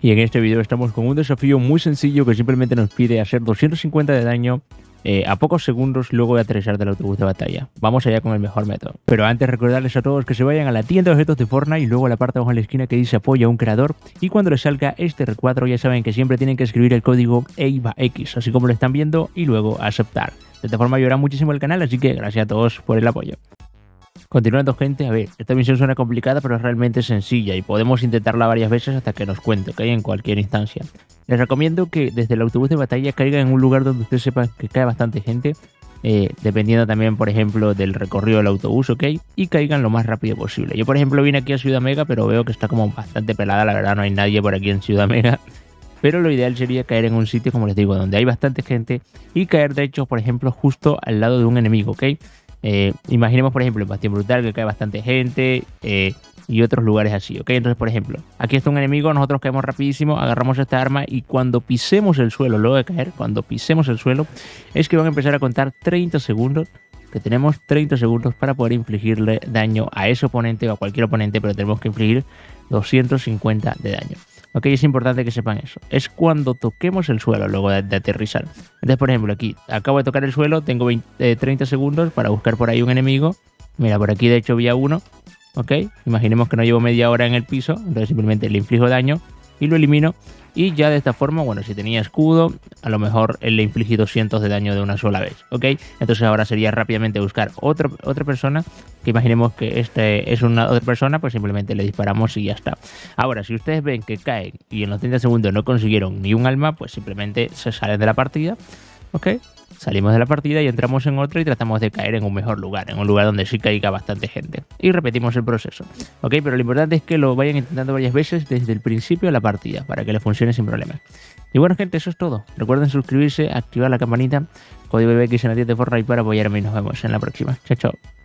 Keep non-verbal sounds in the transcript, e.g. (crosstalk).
Y en este video estamos con un desafío muy sencillo que simplemente nos pide hacer 250 de daño eh, a pocos segundos luego de aterrizar del autobús de batalla. Vamos allá con el mejor método. Pero antes recordarles a todos que se vayan a la tienda de objetos de Fortnite y luego a la parte de abajo en la esquina que dice apoya a un creador y cuando les salga este recuadro ya saben que siempre tienen que escribir el código EIVAX, así como lo están viendo, y luego aceptar. De esta forma ayudará muchísimo el canal, así que gracias a todos por el apoyo. Continuando, gente, a ver, esta misión suena complicada, pero es realmente sencilla y podemos intentarla varias veces hasta que nos cuente, ¿ok? En cualquier instancia. Les recomiendo que desde el autobús de batalla caigan en un lugar donde usted sepa que cae bastante gente, eh, dependiendo también, por ejemplo, del recorrido del autobús, ¿ok? Y caigan lo más rápido posible. Yo, por ejemplo, vine aquí a Ciudad Mega, pero veo que está como bastante pelada, la verdad, no hay nadie por aquí en Ciudad Mega. (laughs) Pero lo ideal sería caer en un sitio, como les digo, donde hay bastante gente y caer, de hecho, por ejemplo, justo al lado de un enemigo, ¿ok? Eh, imaginemos, por ejemplo, en Bastión Brutal que cae bastante gente eh, y otros lugares así, ¿ok? Entonces, por ejemplo, aquí está un enemigo, nosotros caemos rapidísimo, agarramos esta arma y cuando pisemos el suelo, luego de caer, cuando pisemos el suelo, es que van a empezar a contar 30 segundos que tenemos 30 segundos para poder infligirle daño a ese oponente o a cualquier oponente, pero tenemos que infligir 250 de daño. Ok, es importante que sepan eso. Es cuando toquemos el suelo luego de, aterrizar. Entonces, por ejemplo, aquí acabo de tocar el suelo, tengo 30 eh, segundos para buscar por ahí un enemigo. Mira, por aquí de hecho había uno. Ok, imaginemos que no llevo media hora en el piso, entonces simplemente le inflijo daño y lo elimino. Y ya de esta forma, bueno, si tenía escudo, a lo mejor le infligí 200 de daño de una sola vez, ¿ok? Entonces ahora sería rápidamente buscar otra persona, que imaginemos que este es una otra persona, pues simplemente le disparamos y ya está. Ahora, si ustedes ven que caen y en los 30 segundos no consiguieron ni un alma, pues simplemente se salen de la partida, ¿ok? Salimos de la partida y entramos en otra y tratamos de caer en un mejor lugar, en un lugar donde sí caiga bastante gente. Y repetimos el proceso. ¿Ok? Pero lo importante es que lo vayan intentando varias veces desde el principio de la partida, para que les funcione sin problemas. Y bueno, gente, eso es todo. Recuerden suscribirse, activar la campanita, código BBX en la tienda de Fortnite para apoyarme y nos vemos en la próxima. Chao, chao.